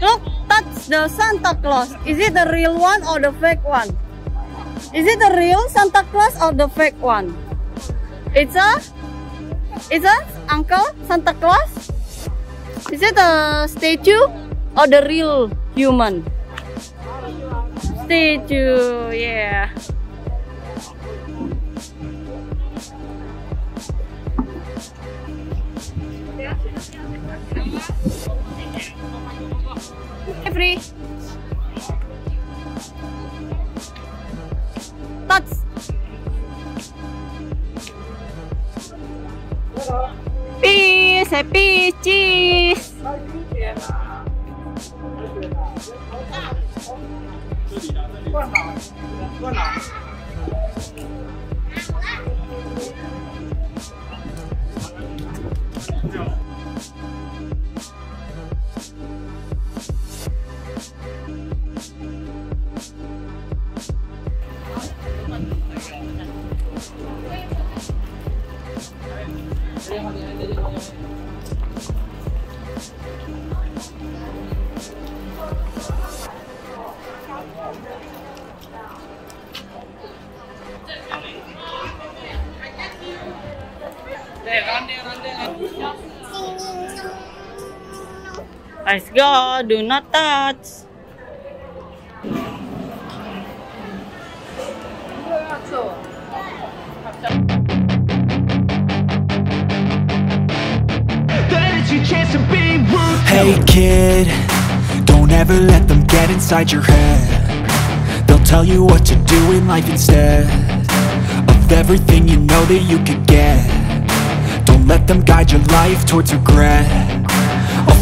Look, that's the Santa Claus. Is it the real one or the fake one? Is it the real Santa Claus or the fake one? It's a, it's a Uncle Santa Claus. Is it a statue or the real human? Statue, yeah. Peace, happy cheese. Let's go. Do not touch. Hey kid, don't ever let them get inside your head They'll tell you what to do in life instead Of everything you know that you could get Don't let them guide your life towards regret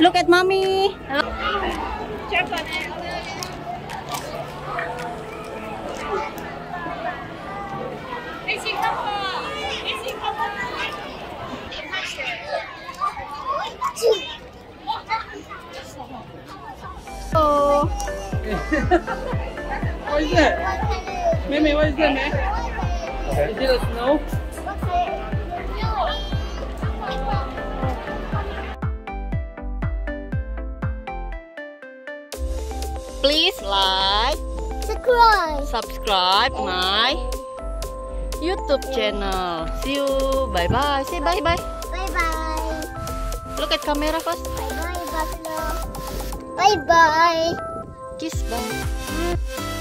Look at mommy. Oh. what is that? Mimi, what is that, man? Is it a snow? Please like, Subscribe. subscribe my YouTube channel. See you. Bye bye. Say bye bye. Bye bye. Look at camera first. Bye bye, Buffalo. Bye bye. Kiss bye.